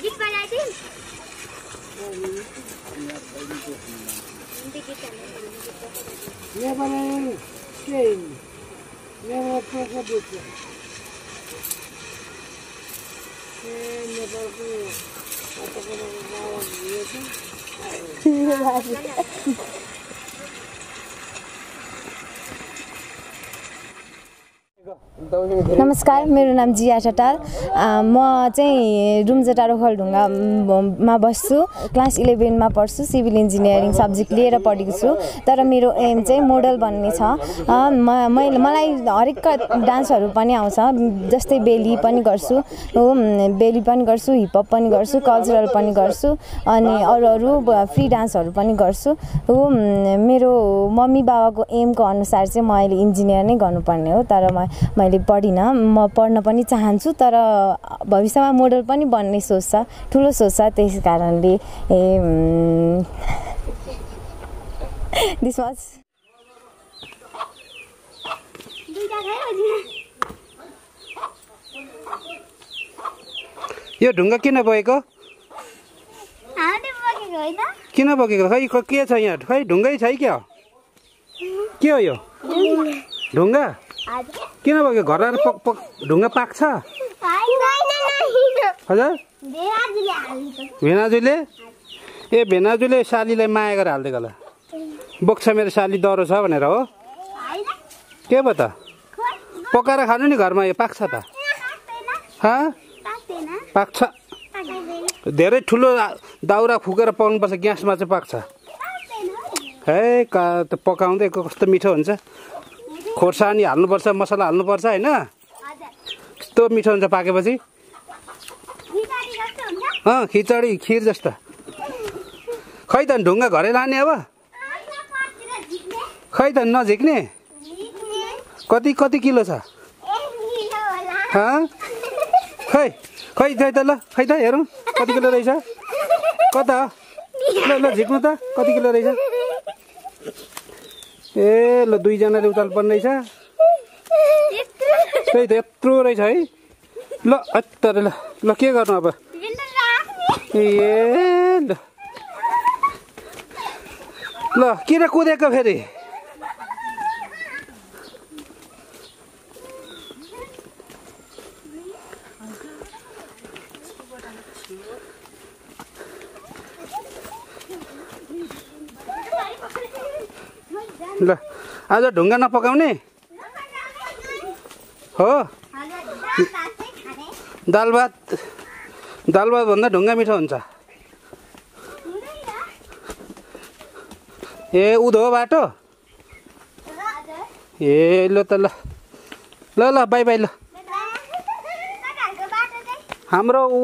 गीत बजाइदिउँ नेपाली केही नेपाल पैसा बेच्छ ए नेपालको कता कताको गाउँ नमस्कार मेरो नाम जिया चटाल अ, म चाहिँ रुम्जेटा रोखलढुङ्गामा बस्छु। क्लास इलेभेनमा पढ्छु सिभिल इन्जिनियरिङ सब्जेक्ट लिएर पढेको छु। तर मेरो एम चाहिँ मोडल बन्ने छ। म मैले मलाई हरेक डान्सहरू पनि आउँछ। जस्तै बेली पनि गर्छु हो बेली पनि गर्छु हिपहप पनि गर्छु कल्चरल पनि गर्छु अनि अरू अरू फ्री डान्सहरू पनि गर्छु। हो मेरो मम्मी बाबाको एमको अनुसार चाहिँ म अहिले इन्जिनियर नै गर्नुपर्ने हो। तर म मैले पढिनँ म पढ्न पनि चाहन्छु तर भविष्यमा मोडल पनि बन्ने सोच छ ठुलो सोच छ त्यस कारणले ए दिस वाज यो ढुङ्गा किन होइन। किन बोकेको? खै क- छ यहाँ? खै ढुङ्गै छ है क्या के हो यो? ढुङ्गा? किन बोक्यो? घर आएर पक पक ढुङ्गा पाक्छ? हजुर। भेनाजुले? ए भेनाजुले सालीलाई माया गरेर हालिदिएको होला। बोक्छ मेरो साली डह्रो छ भनेर हो। के भयो त? पकाएर खानु नि घरमा यो पाक्छ त। पाक्छ। धेरै ठुलो दाउरा फुकेर पकाउनुपर्छ ग्यासमा चाहिँ पाक्छ। है का त पकाउँदै कस्तो मिठो हुन्छ। खोर्सानी हाल्नुपर्छ मसला हाल्नुपर्छ होइन? कस्तो मिठो हुन्छ पाकेपछि। अँ खिचडी खिर जस्तो। खै त ढुङ्गा घरै लाने अब? खै त नझिक्ने? झिक्ने कति कति किलो छ? खै खै खै त ल खै त हेरौँ। कति किलो रहेछ? कता? ल ल झिक्नु त। कति किलो रहेछ? ए ल दुईजनाले उचाल पर्ने रहेछ त्यही त यत्रो रहेछ है। ल तर ल ल के गर्नु अब? ए ल। ल किन कुदेको फेरि ल आज ढुङ्गा नपकाउने? हो। दाल भात दाल भात भन्दा ढुङ्गा मिठो हुन्छ। ए उधो बाटो। ए ल त ल। ल ल बाई बाई ल। हाम्रो ऊ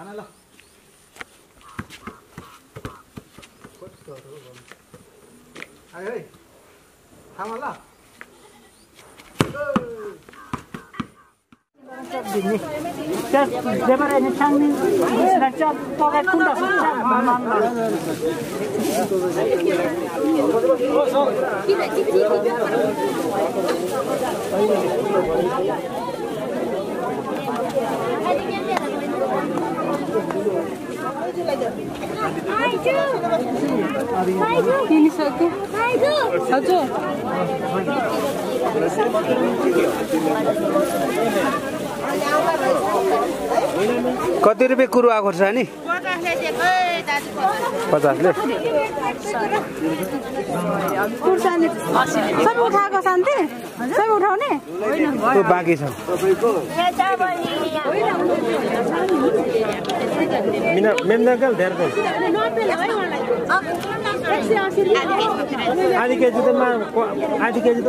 खाना ल आयो ल किनिसक्यो हजुर कति रुपियाँ कुरो आएको छ नि पचासले सबै उठाएको शान्ति? सबै उठाउने? त्यो बाँकी छ। आधी केजी त आधी केजी त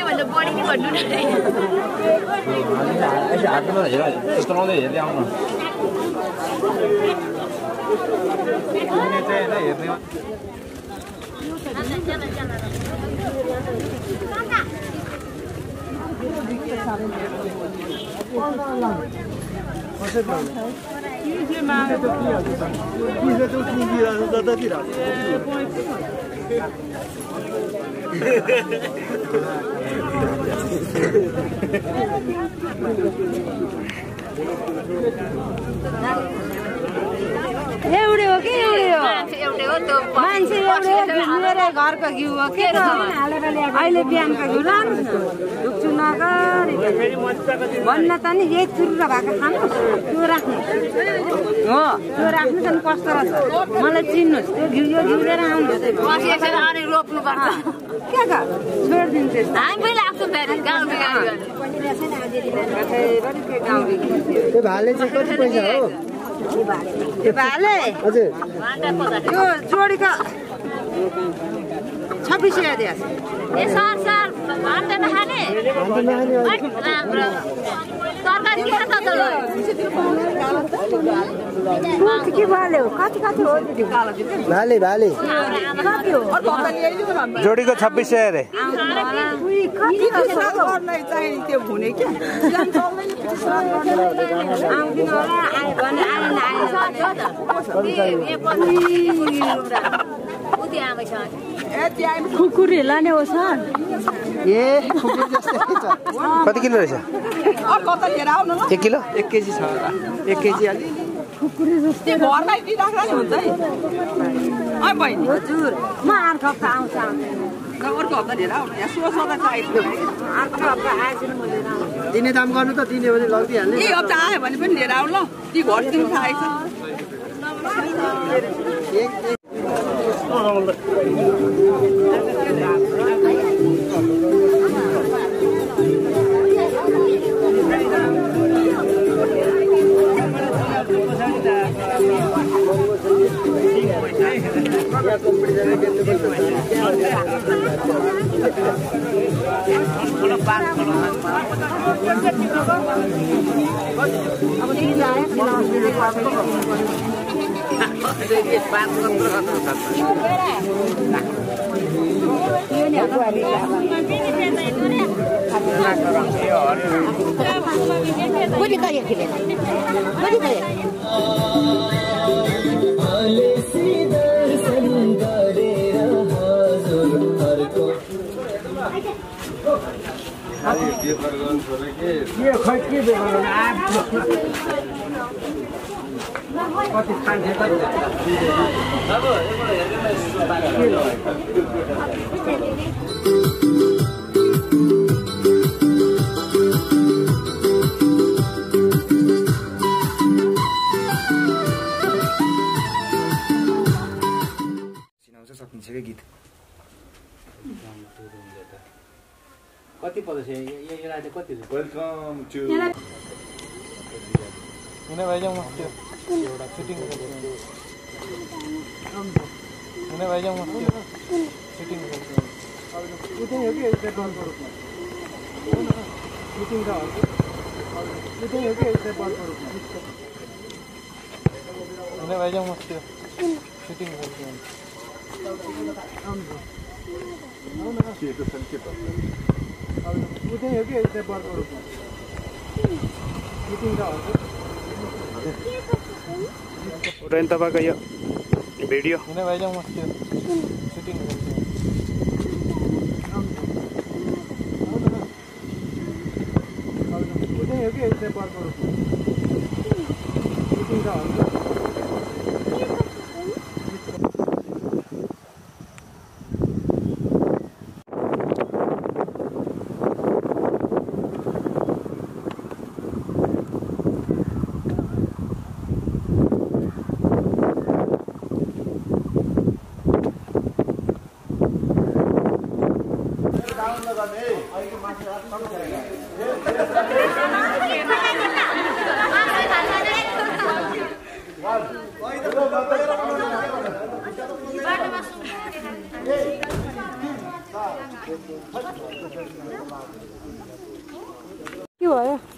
नि Thank you. मान्छे मेरै घरको घिउ हो के अहिले बिहानको घिउ लानुहोस् न ढुक्छु नगरी भन्न त नि यही चुरुरा भएको खानुहोस् त्यो राख्नु। हो त्यो राख्नु त नि कस्तो रहेछ? मलाई चिन्नुहोस्। त्यो घिउ यो घिउ लिएर आउनुहोस् त्यो भाले चाहिँ कति पैसा हो? भाले हजुर। त्यो जोडीको छब्बिस सय तरकारी के छ त के भाले हो? कति कति हो त्यो भाले भाले जोडीको छब्बिस सय अरे। उही, कति आउँदिन खुकुरी लाने हो सर ए खुकुरी जस्तै छ कति किलो रहेछ एक किलो एक केजी छ एक केजी अलि हजुर। म अर्को हप्ता आउँछ अर्को हप्ता आएपछि म लिएर आउँछु। दिने दाम गर्नु त दिने भने लगिदिइहाल्ने हप्ता आयो भने पनि लिएर आऊ ल। ती घर दिनु थालेको छ के खै के बेगर गर्ने आफ्नो कति खान्छ कति चिनाउँछ सकिन्छ क्या गीत कति पर्दैछ यसलाई चाहिँ कति वेलकम टु हुने भइजाउँ म त्यो एउटा सुटिङ हुने भइजाउँ म त्यो सुटिङ उतै हो कि उतै बलको रूपमा मिटिङ छ उतै हो कि उतै बलको रूपमा हुने भइजाउँ म त्यो सुटिङ उतै हो कि उतै बलको रूपमा मिटिङ छ उठाइन तपाईँको यो भिडियो हुने भइजाउँ म त्यो सुटिङ उतै हो कि उतै बलको रूपमा मिटिङ छ के भयो